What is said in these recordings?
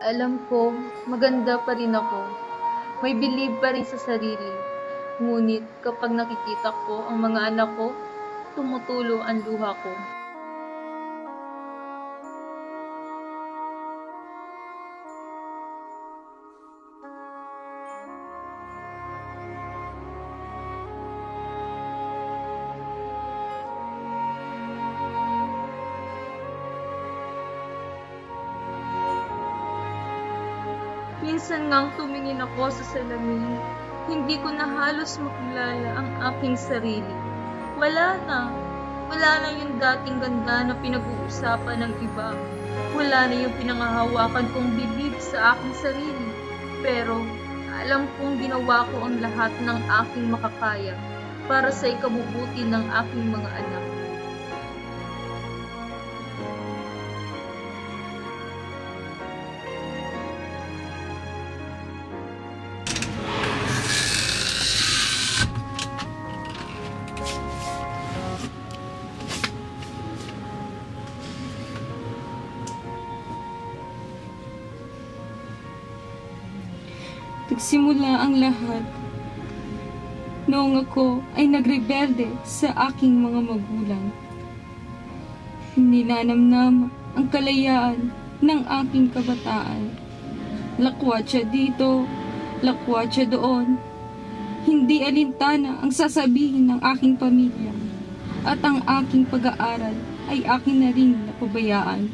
Alam ko, maganda pa rin ako. May believe pa rin sa sarili. Ngunit kapag nakikita ko ang mga anak ko, tumutulo ang luha ko. Minsan ngang tumingin ako sa salamin, hindi ko na halos makilala ang aking sarili. Wala na. Wala na yung dating ganda na pinag-uusapan ng iba. Wala na yung pinangahawakan kong bibig sa aking sarili. Pero alam kong ginawa ko ang lahat ng aking makakaya para sa ikabubuti ng aking mga anak. Nagsimula ang lahat noong ako ay nagrebelde sa aking mga magulang. Nilanamnam ang kalayaan ng aking kabataan. Lakwat siya dito, lakwat siya doon. Hindi alintana ang sasabihin ng aking pamilya at ang aking pag-aaral ay akin na rin napabayaan.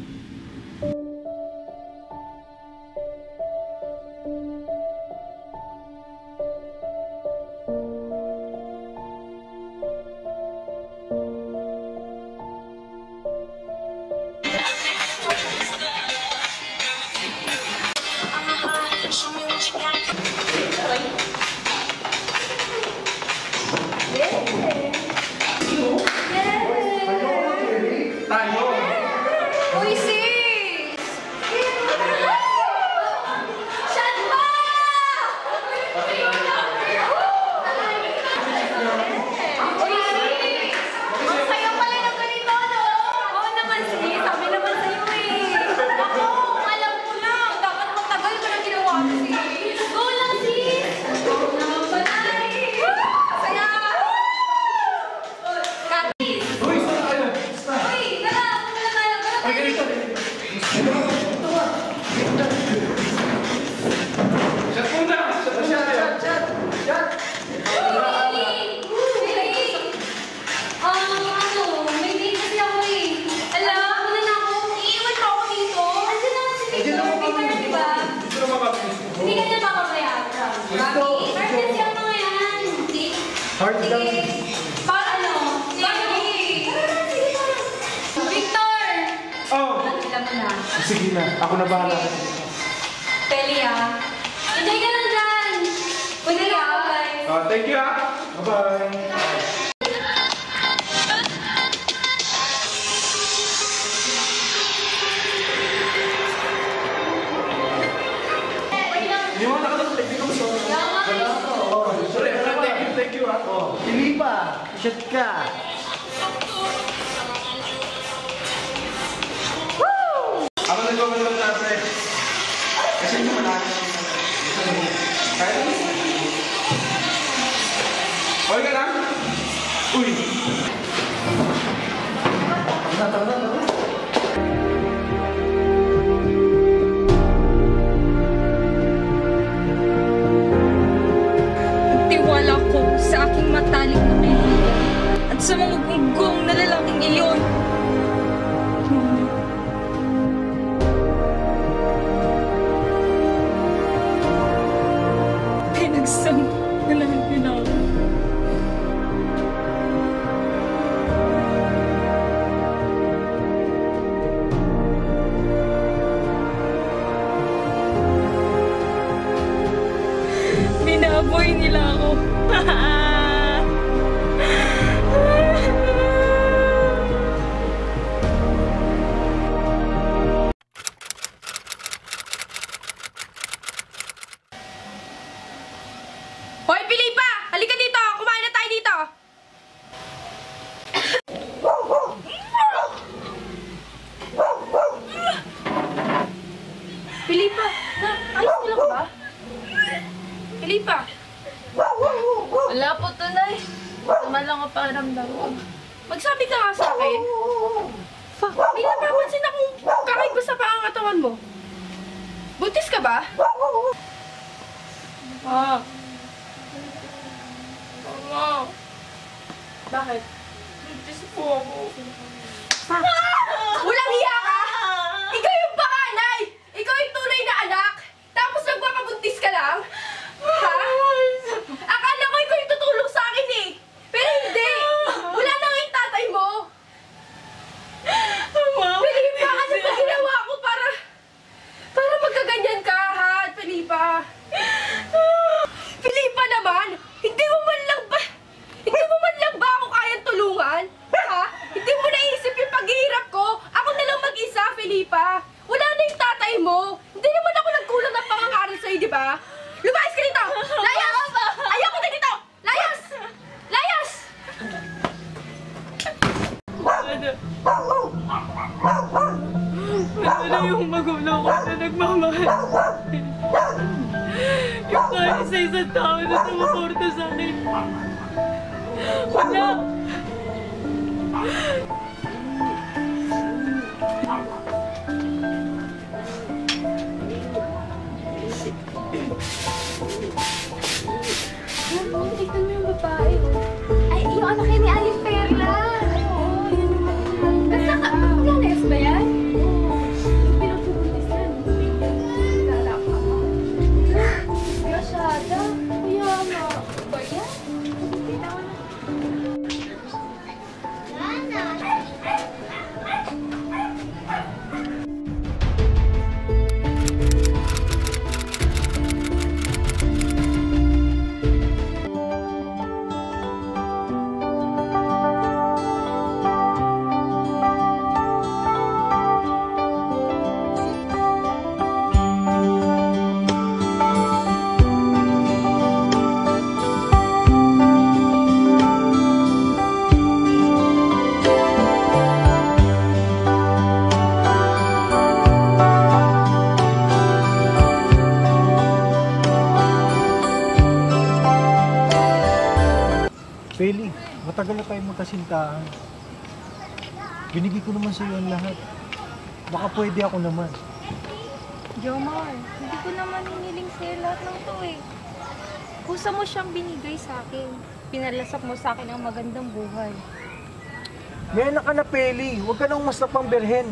Come on. Sige na, ako na bahala. Peli ah. Enjoy ka lang dyan. Pwede ka. Bye. Ah, thank you ah! Bye-bye! Iniwan na ka lang, thank you so much. Sorry, thank you, thank you ah. Oh. Hindi pa. Shot ka. Ako nag-comment lang natin. Kasi hindi mo natin. Kaya mo? Okay ka lang? Uy! Tara na, tara na, ko sa aking matalik na kaibigan at sa mga gunggong na lalaking iyon. Binaboy nila ako. Hoy, Pilipa! Halika dito! Kumain na tayo dito! Filipa, na, ayos ka ba? Filipa! Wala po, tunay. Tama lang ang pakiramdam ko. Magsabi ka nga sa akin. Fa, may napapansin akong kakaiba sa pangangatawan mo. Buntis ka ba? Ah. Mama. Bakit? Buntis po ako. Walang hiya Wala. Oh, magkasintahan. Binigay ko naman sa iyo ang lahat. Baka pwede ako naman. Jomar, hindi ko naman hiniling sa'yo lahat ng to eh. Kusa mo siyang binigay sa akin. Pinalasap mo sa akin ang magandang buhay. May anak ka na, Peli. Huwag ka nang mas berhen.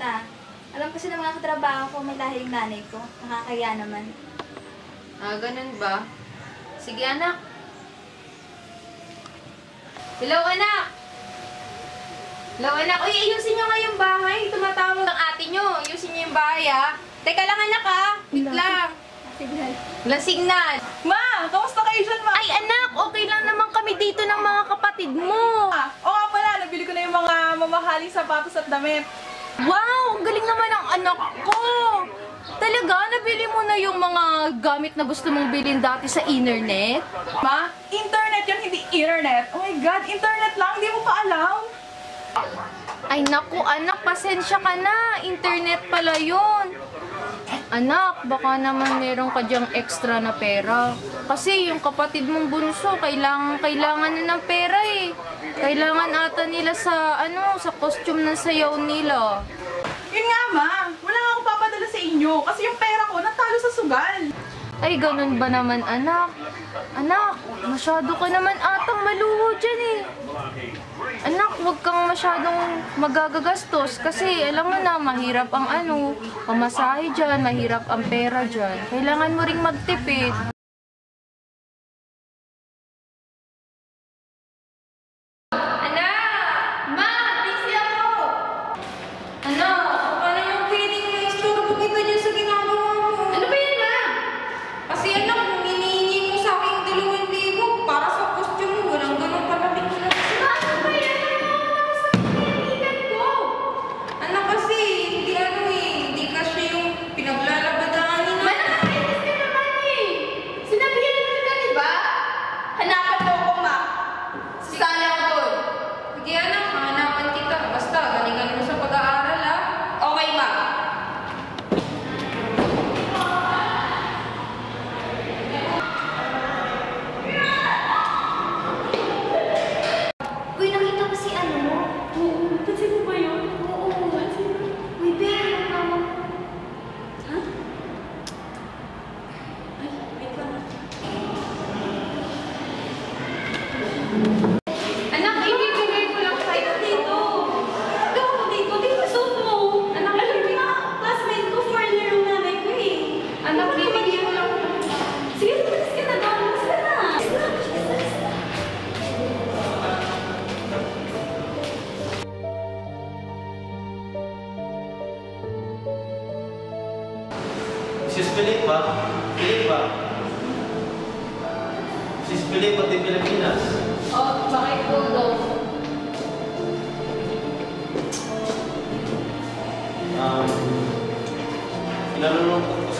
Pumunta. Alam kasi ng mga katrabaho ko, may lahi yung nanay ko. Nakakaya naman. Ah, ganun ba? Sige, anak. Hello, anak! Hello, anak. Uy, ayusin nyo nga yung bahay. Tumatawag ang ate nyo. Ayusin nyo yung bahay, ah. Teka lang, anak, ah. Wait lang. Signal. Walang signal. Ma, kamusta kayo dyan, ma? Ay, anak, okay lang naman kami dito ng mga kapatid mo. Ah, Oo nga pala, nabili ko na yung mga mamahaling sapatos at damit. Wow, ang galing naman ng anak ko. Talaga, nabili mo na yung mga gamit na gusto mong bilhin dati sa internet? Ma, internet yun, hindi internet. Oh my God, internet lang, hindi mo pa alam. Ay naku, anak, pasensya ka na. Internet pala yun. Anak, baka naman meron ka dyang extra na pera. Kasi yung kapatid mong bunso, kailangan, kailangan na ng pera eh. Kailangan ata nila sa, ano, sa costume ng sayaw nila. Yun nga, ma. Wala nga akong papadala sa inyo kasi yung pera ko natalo sa sugal. Ay, ganun ba naman, anak? Anak, masyado ka naman atang maluho dyan eh. Anak, huwag kang masyadong magagagastos kasi alam mo na, mahirap ang ano, pamasahe dyan, mahirap ang pera dyan. Kailangan mo ring magtipid.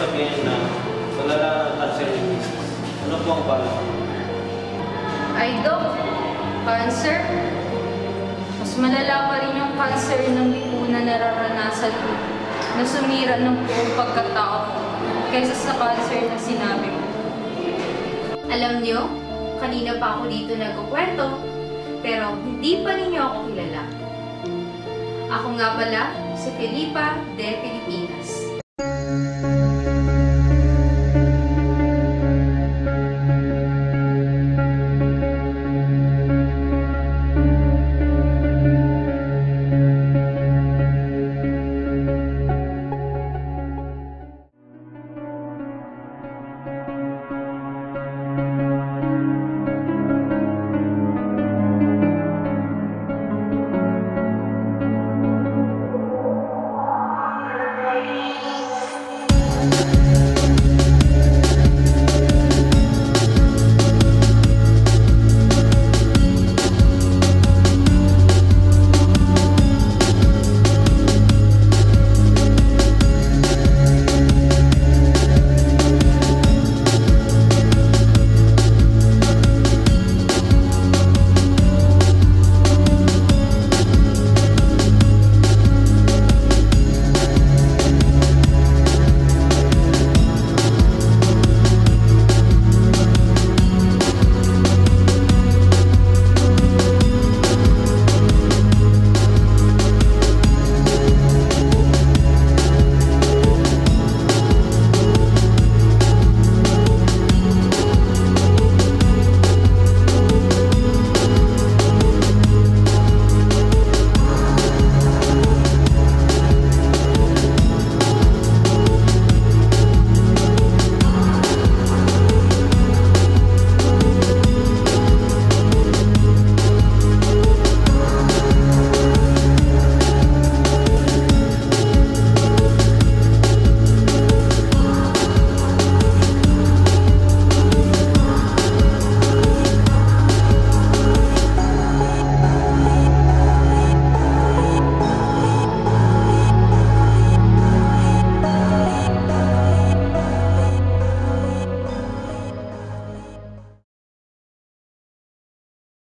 Sabihin na wala na ang cancer ni Mrs. Ano po ang bala? Ay, Dok, cancer? Mas malala pa rin yung cancer ng lipo na nararanasan ko na sumira ng buong pagkatao ko kaysa sa cancer na sinabi mo. Alam niyo, kanina pa ako dito nagkukwento, pero hindi pa ninyo ako kilala. Ako nga pala, si Felipa de Pilipinas.